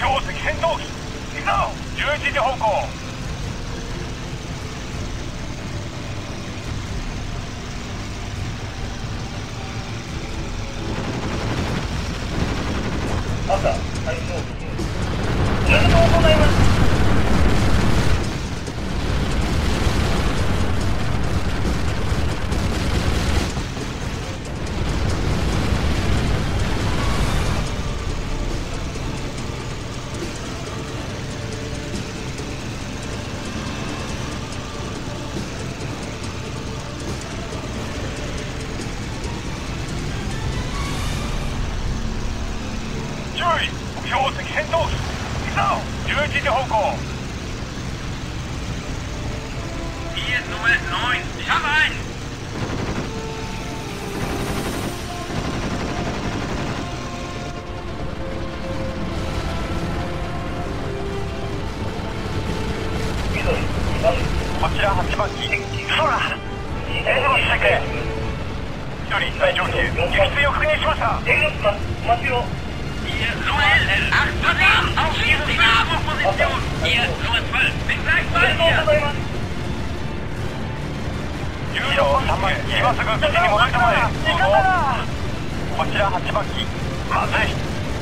標的戦闘機。いざぞ11時方向。朝。確認しました出口ま待ちを Ihr Nummer 11, Achtung, auf die Nahbuchposition. Ihr Nummer 12, bin gleich bei dir. 10秒3枚今すぐ基地に戻りたまえこちら8番機まずい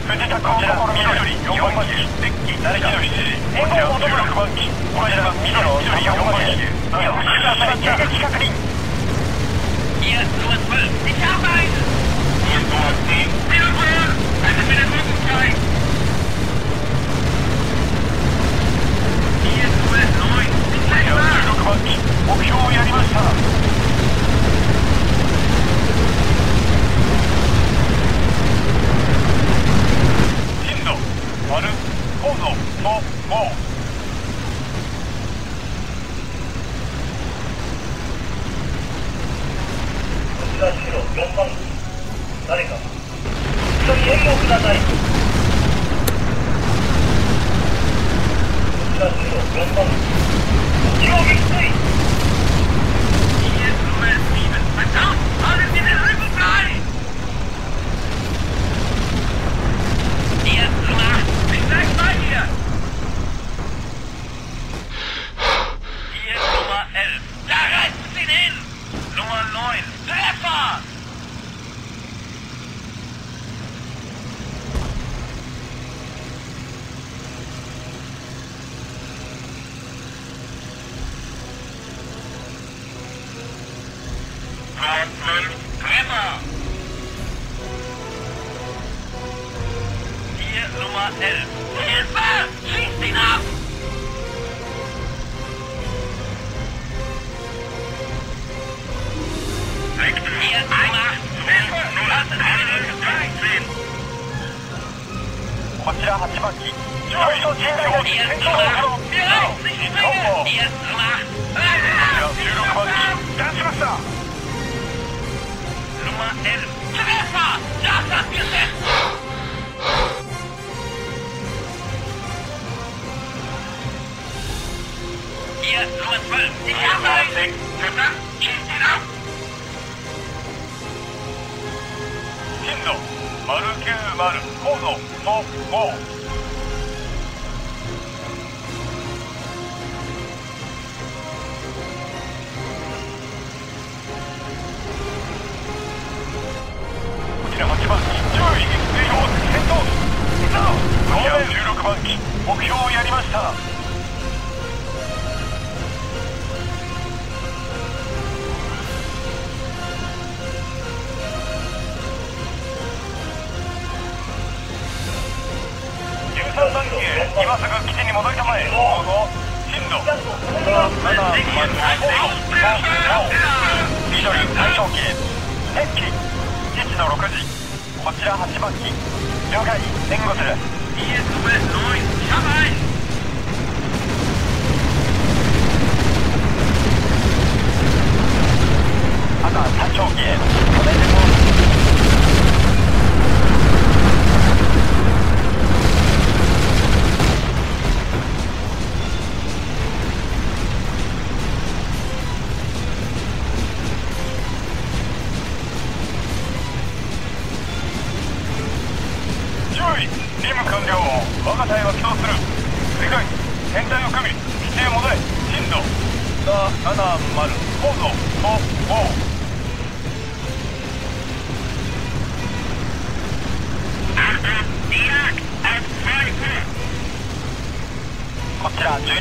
藤田こちら緑4番機デッキ7時の7時こちら16番機こちら緑4番機よしください射撃確認 Hier, Nummer 12, die Arbeit! 目標をやりました Treffer! Hier Nummer 11. Hilfe! Schießt ihn ab! Hier 1, 0, 8, 0, 13. こちら8番機上昇停滞を検討しろ。目標をやりました。13番機へ今すぐ基地に戻りたまえ。どうぞ震度7丸5緑対象機天気。基地の6時。こちら8番機了解。援護する。赤、単調機へ。止めて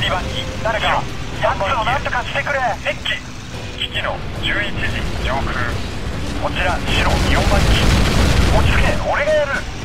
誰かヤつを何とかしてくれ。電気機器の11時上空。こちら白4番機。落ち着け俺がやる。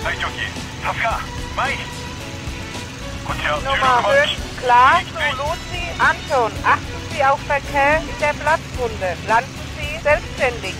赤隊長機さすが前にこちら16 Nummer 番 5, 機 klar, Lucy, Anton. Achten Sie auf Verkehr in der Platzrunde. Landen Sie selbstständig.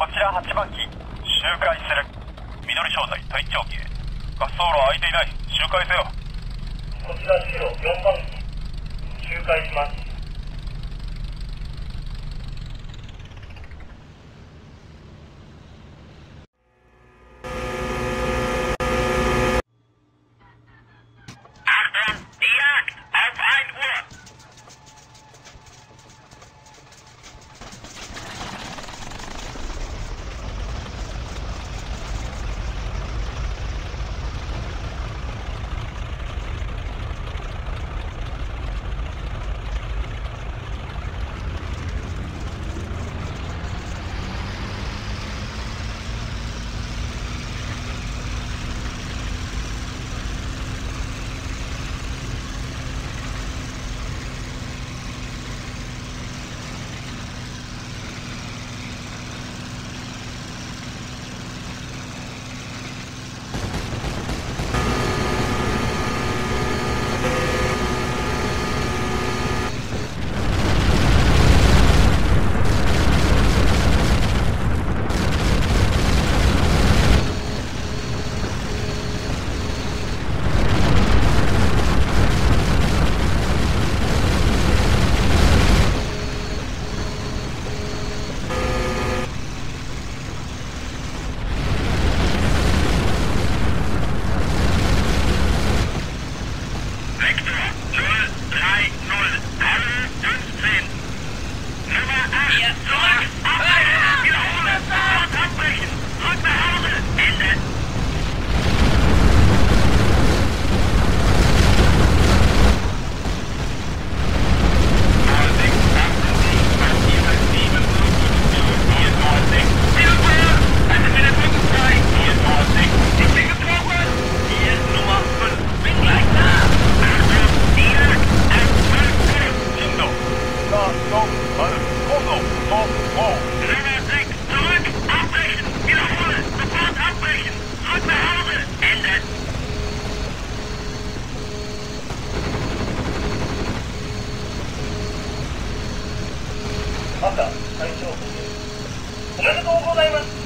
こちら8番機周回する。緑招待隊長機滑走路空いていない。周回せよ。こちら白4番機周回します。赤会長おめでとうございます。